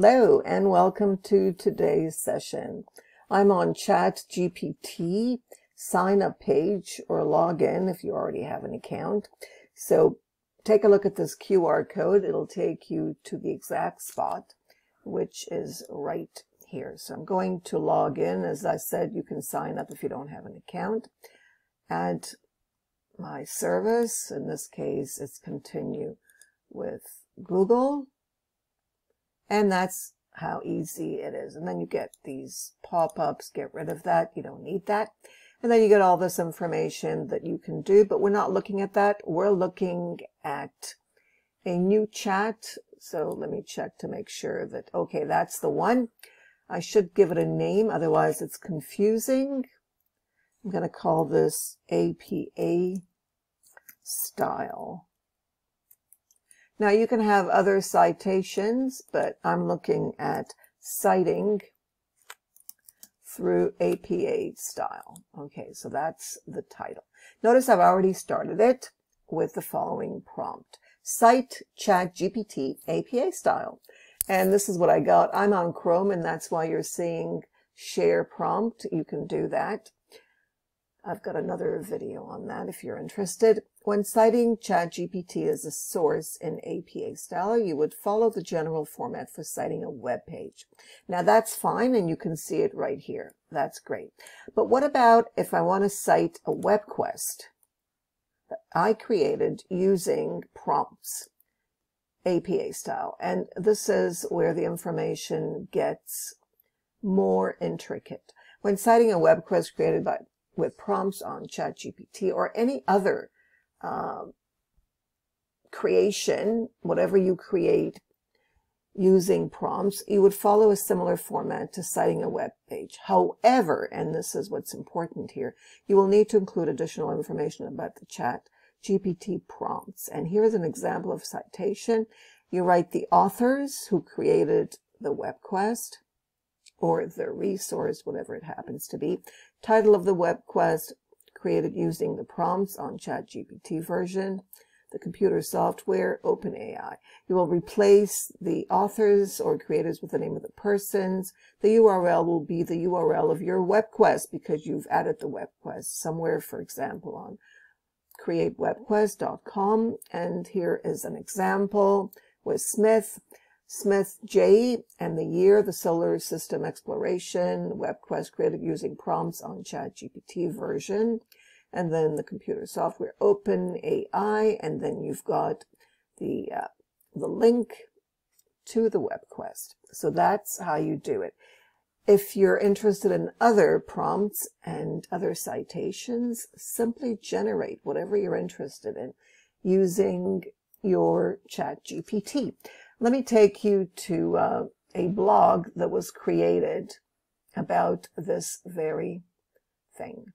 Hello and welcome to today's session. I'm on ChatGPT sign up page or log in if you already have an account. So take a look at this QR code. It'll take you to the exact spot, which is right here. So I'm going to log in. As I said, you can sign up if you don't have an account. Add my service. In this case, it's continue with Google. And that's how easy it is. And then you get these pop-ups, get rid of that. You don't need that. And then you get all this information that you can do, but we're not looking at that. We're looking at a new chat. So let me check to make sure that, okay, that's the one. I should give it a name, otherwise it's confusing. I'm going to call this APA style. Now you can have other citations, but I'm looking at citing through APA style. Okay, so that's the title. Notice I've already started it with the following prompt. Cite chat GPT APA style. And this is what I got. I'm on Chrome and that's why you're seeing share prompt. You can do that. I've got another video on that if you're interested. When citing ChatGPT as a source in APA style, you would follow the general format for citing a web page. Now that's fine and you can see it right here. That's great. But what about if I want to cite a web quest that I created using prompts, APA style? And this is where the information gets more intricate. When citing a web quest created by with prompts on ChatGPT or any other um, creation, whatever you create using prompts, you would follow a similar format to citing a web page. However, and this is what's important here, you will need to include additional information about the chat GPT prompts. And here's an example of citation. You write the authors who created the web quest or the resource, whatever it happens to be. Title of the web quest, created using the prompts on ChatGPT version, the computer software, OpenAI. You will replace the authors or creators with the name of the persons. The URL will be the URL of your web quest because you've added the web quest somewhere, for example, on createwebquest.com. And here is an example with Smith. Smith J and the year, the solar system exploration, WebQuest created using prompts on ChatGPT version, and then the computer software OpenAI, and then you've got the, uh, the link to the WebQuest. So that's how you do it. If you're interested in other prompts and other citations, simply generate whatever you're interested in using your ChatGPT. Let me take you to uh, a blog that was created about this very thing.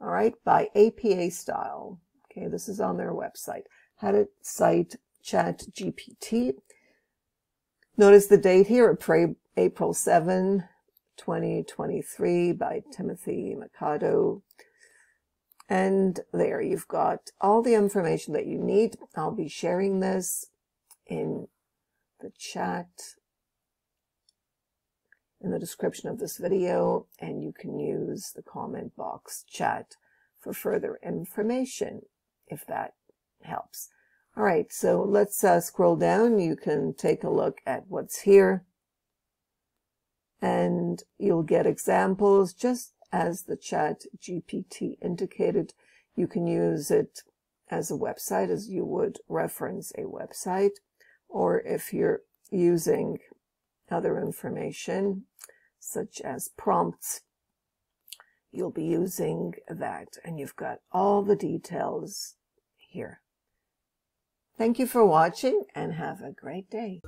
All right, by APA Style. Okay, this is on their website. How to cite Chat GPT. Notice the date here, April 7, 2023 by Timothy McAdoo. And there you've got all the information that you need. I'll be sharing this in the chat in the description of this video and you can use the comment box chat for further information if that helps. All right, so let's uh, scroll down. You can take a look at what's here and you'll get examples just as the chat GPT indicated, you can use it as a website as you would reference a website. Or if you're using other information, such as prompts, you'll be using that. And you've got all the details here. Thank you for watching and have a great day.